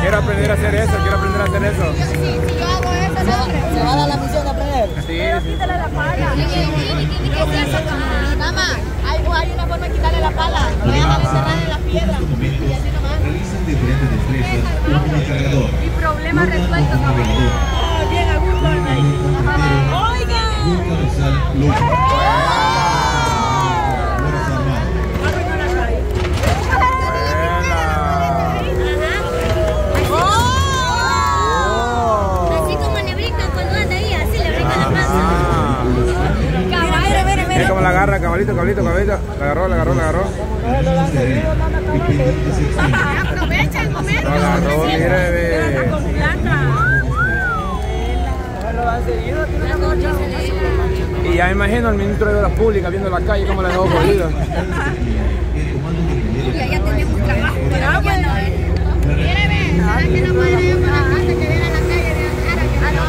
Quiero aprender a hacer eso, quiero aprender a hacer eso. Si, yo hago eso, ¿no? ¿Se va a dar la misión de aprender? Sí, sí. Mamá, hay, hay una forma de quitarle la pala. Lo dejan encerrar en la piedra. Y así nomás. Realizan diferentes destrezas el cargador. Mi problema resuelto. Ah, bien a gusto La agarró, la agarró, la agarró. Aprovecha el momento. Y ya imagino al ministro de Obras Públicas viendo la calle cómo la dejó corrida. Ya, no,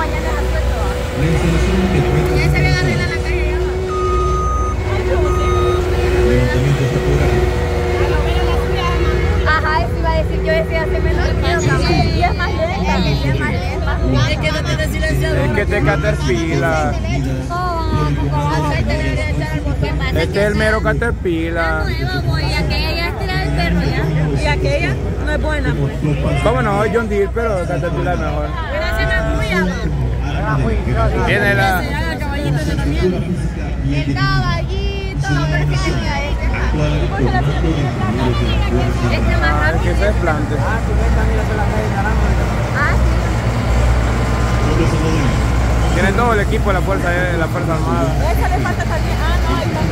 caterpillar. Este es el mero caterpillar. Nueva, voy a que ella estira el perro ya. Y aquella no es buena, pues. ¿Cómo no? John Deere, pero caterpillar mejor. No es bulla. Viene la... Haga caballito también. El caballito, pero es que tenía Este es más Ah, rápido. que se desplante. Ah, sí. Tiene todo el equipo de la Fuerza, de la fuerza Armada. Esa le falta también. Ah, no, ahí está.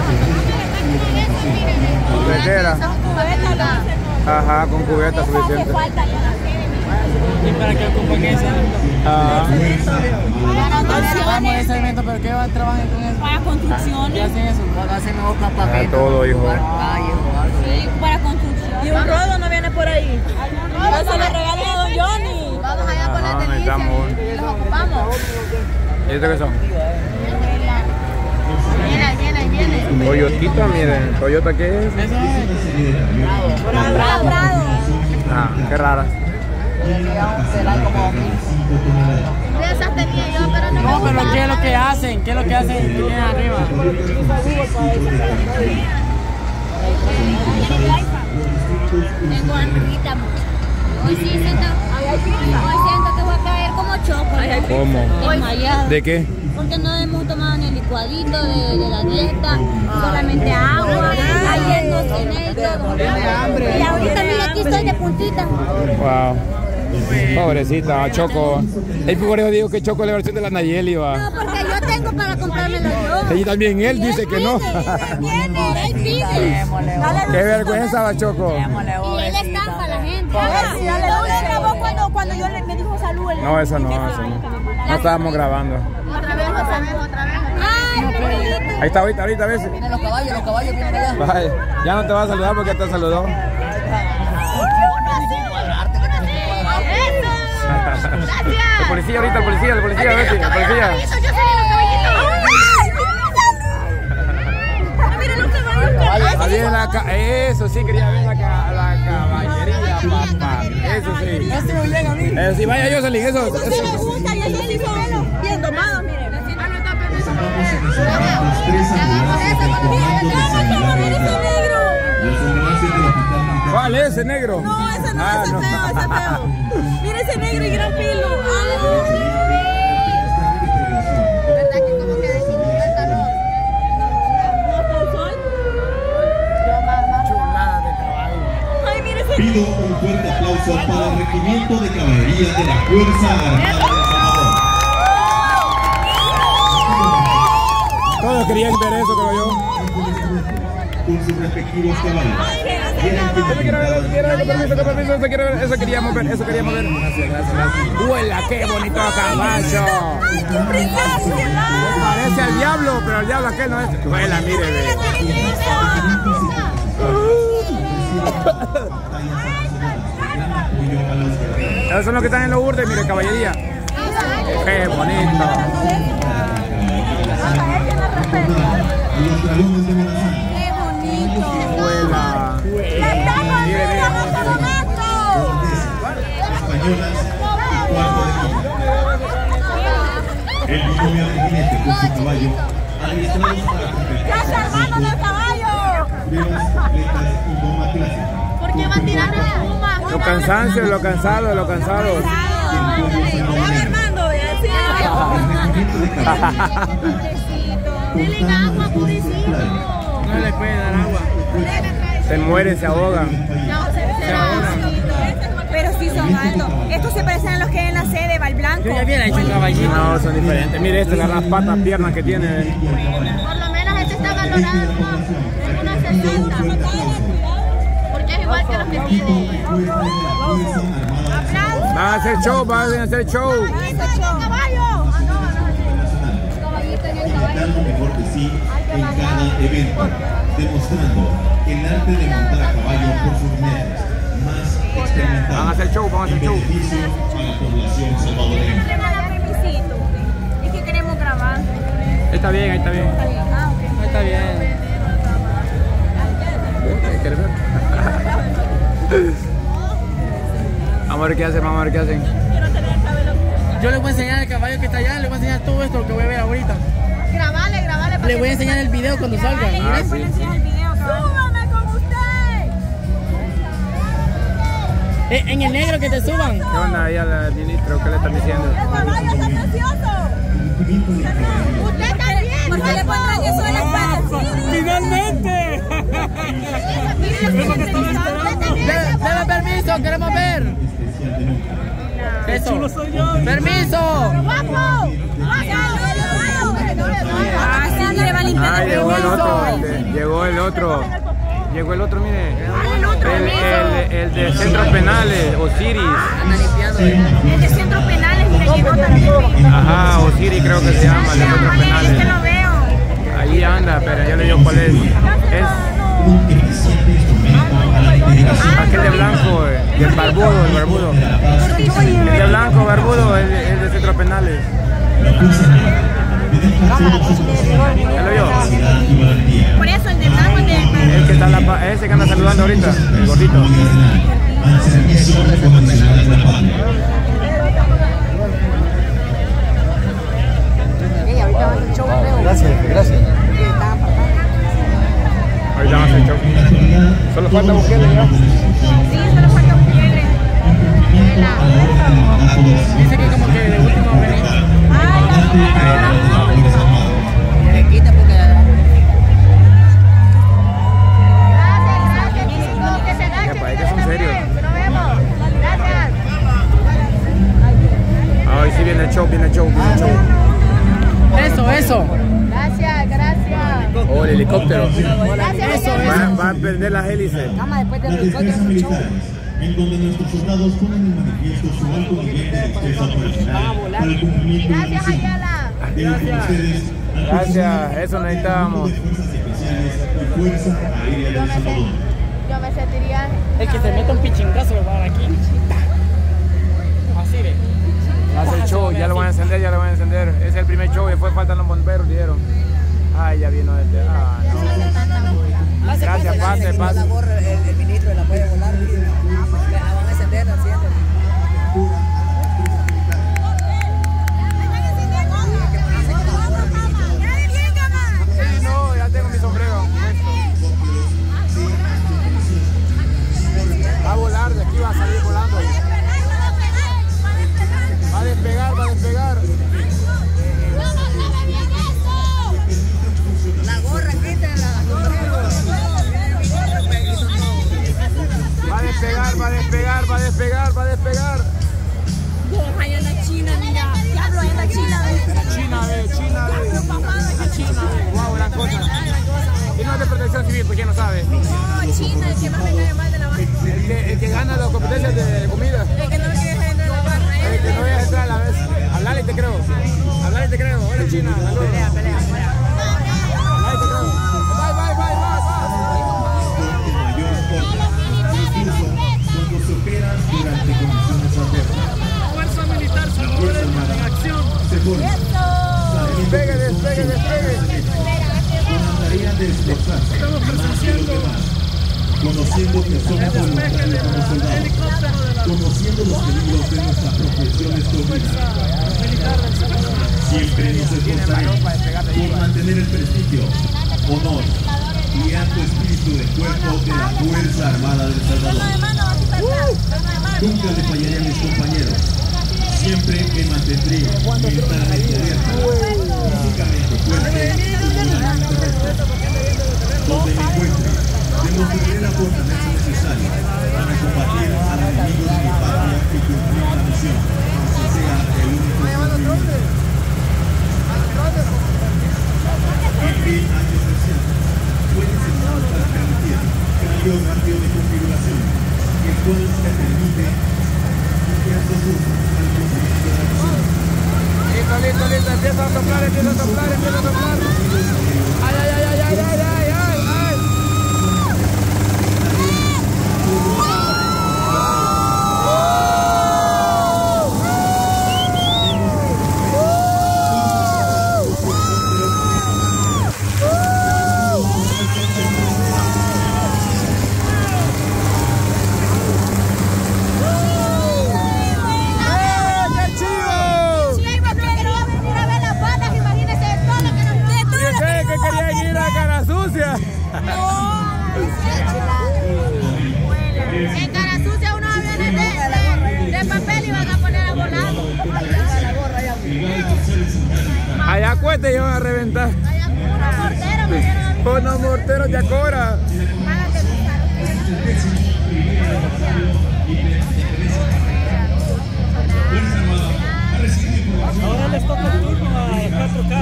Cubetera. Ajá, con cubeta suficiente. Falta ya. ¿Y para qué ocupan eso? Ah, Vamos a ese evento, pero ¿qué va a trabajar con eso? Para ¿Qué construcciones. hacen eso? Hacen nuevos ah, campamentos. todo, hijo. Sí, para construcción. Y un rodo no viene por ahí. Eso le regalan a don Johnny. Vamos allá con y los ocupamos. ¿Y esto qué son? Toyotita, miren. ¿Toyota qué es? Eso es. Ah, qué rara. Será como De esas tenía yo, pero no, No, me pero ¿qué es lo que hacen? ¿Qué es lo que hacen tienen arriba? Tengo hambrita mucho. Hoy sí siento, hoy siento que voy a caer como choco. ¿Cómo? ¿De qué? Porque no hemos tomado ni el licuadito de, de la dieta, solamente agua, ayer no cené y todo. Y ahorita mira aquí estoy de puntita. Wow. Pobrecita, Choco. Es por eso digo que Choco es la versión de la Nayeli, va. No, porque yo tengo para comprármelo yo. Y también él dice que no. Viene, él pide. Qué vergüenza, va Choco. Y él estafa a la gente. Sí, dale dulce. Cuando, yo le, me dijo salud. el- No, eso no, eso no. No estábamos grabando. Otra vez, otra vez, otra vez. Ay. Ahí está ahorita, ahorita, ¿ves? Vienen los caballos, los caballos vienen allá. Vaya, ya no te va a saludar porque te saludó. El policía ahorita, el policía, el policía, Betty, el policía. Yo soy Ahí viene la Eso sí, quería ver la, ca- la caballería, papá. Eso sí. Este no llega a mí. Eso sí, vaya Jocelyn, eso. Sí me eso. gusta y eso sí son bien domados, miren. Ambulancias del hospital militar. ¿Cuál es ese negro? No, ese no, Ah, ese no. feo, ese feo. Mira ese negro y gran pelo. ¿Verdad que como que disminuye el calor? Chulada de caballo. Ay, mira ese Pido un fuerte aplauso para el regimiento de caballería de la Fuerza Armada de Salvador. Todos querían ver eso, creo yo. Con sus respectivos caballos. Eso quiero ver, eso queríamos ver, eso queríamos ver. Gracias, gracias, gracias. ¡Huela, qué bonito caballo! ¡Ay, qué precioso! Parece al diablo, pero el diablo aquel no es. ¡Huela, mire, Esos son los que están en los urdes, mire, caballería. ¡Qué bonito! Qué bonito. ¡Huela! Mire, mire, españolas y cuarto de milla. El binomio de jinete con su caballo, adiestrados para completar ¡Ya se armaron el caballo! pruebas completas y goma clásica. ¿Por qué van tirando espuma? Lo cansancio, lo cansado, lo cansado. Armando, ya El sí. regimiento de caballos, Denle agua, pobrecito. No le puede dar agua. Se mueren, se ahogan. Pero sí son altos. Estos se parecen a los que hay en la sede, Val Blanco. Yo ya hecho caballito. No, son diferentes. Mire este, las patas, piernas que tiene. Por lo menos este está valorado en unos 60. Igual que los que tiene. Van a hacer show, van a hacer show. caballo! dar lo mejor de sí en cada evento, demostrando el arte de montar a caballo por sus más. Van a hacer show, van a hacer show. beneficio la población salvadoreña. Es que queremos grabar. Está bien, ahí está bien. Ah. Está bien. ¿Quieres ver? Vamos a ver qué hacen, vamos a ver qué hacen. Yo les voy a enseñar el caballo que está allá, les voy a enseñar todo esto que voy a ver ahorita. Grabale, grabale. para Les voy a enseñar el video cuando salga. Ah, sí. ¡Súbame con usted! Eh, en el negro que te suban. ¿Qué onda ahí al ministro? ¿Qué le están diciendo? ¡El caballo está precioso! ¡Usted también! ¿Por qué le pondrán eso en la espalda? ¡Finalmente! Queremos ver. Eso. Permiso. Ah, sí, va Ah, llegó el otro. Llegó el otro. Llegó el otro, mire. el otro, El, el, el de centros penales, Osiris. El de centros penales, llegó también. Ajá, Osiris creo que se llama, el de centros Es que penales. lo veo. Ahí anda, pero yo le digo cuál es. Es aquel de blanco, eh, del barbudo, el barbudo. El de blanco, barbudo, el, el de centros penales. ¿Ya lo vio? y. Por eso el de blanco es de... El que está la pa- ese que anda saludando ahorita, el gordito. Al servicio incondicional de la patria. Ahorita vamos a hacer show. En la actualidad, Solo falta Bukele, ¿ya? Sí, solo falta Dice que como que de último venir. Militares, en donde nuestros soldados ponen en manifiesto su alto nivel de destreza operacional para el cumplimiento de la Gracias, misión. Ayala. Debido con ustedes al Gracias, eso necesitábamos. de Fuerzas Especiales y Fuerza Aérea de El Salvador. Yo me sentiría... El que se meta un pichingazo lo va a dar aquí. Así ve. Hace el show, ya lo van a encender, ya lo van a encender. Ese es el primer show, después faltan los bomberos, dijeron. Ay, ya vino este. Ah, no. Gracias, pase, pase. Protección civil, pues no sabe. No, China, el que más me cae mal de la barra. El que, el que gana las competencias de comida. El que no me entrar a la barra. El que no deja entrar a la vez. Hablarle te creo. Hablarle te creo. Hola China, saludos. Pelea, pelea, Hablarle te creo. Bye, bye, bye. Fuerza militar se bye. Despegue, despegue, despegue. con la tarea de esforzarse más que los demás, conociendo que Somos voluntarios como soldados, conociendo los peligros de nuestra profesión escogida. Siempre nos esforzaremos por mantener el prestigio, honor y alto espíritu de cuerpo de la Fuerza Armada del Salvador. Nunca le fallaré a mis compañeros. Siempre me mantendré mentalmente abierta, físicamente fuerte y. Donde me demostraré la fortaleza necesaria para combatir al enemigo de mi patria y cumplir la misión, que sea el único En cara sucia unos aviones de, de, de papel y van a poner a volar. Allá cuesta y van a reventar. Allá unos morteros me dieron a mí. Unos morteros de Acora. Ahora les toca el turno a 4K.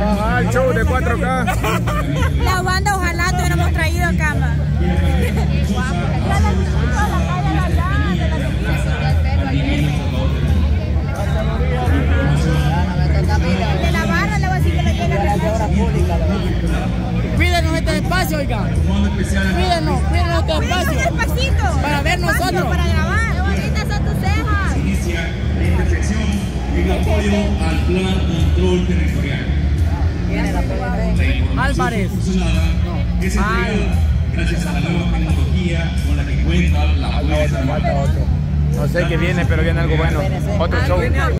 Ajá, el show de 4K. Cuídenos, cuídenos este espacio. despacito. Para ver nosotros. Para grabar. Qué bonitas son tus cejas. inicia la intersección en apoyo al Plan Control Territorial. Álvarez. proporcionada es entregada gracias a la nueva tecnología con la que cuenta la Fuerza Armada. No sé qué viene, pero viene algo bueno. Otro show.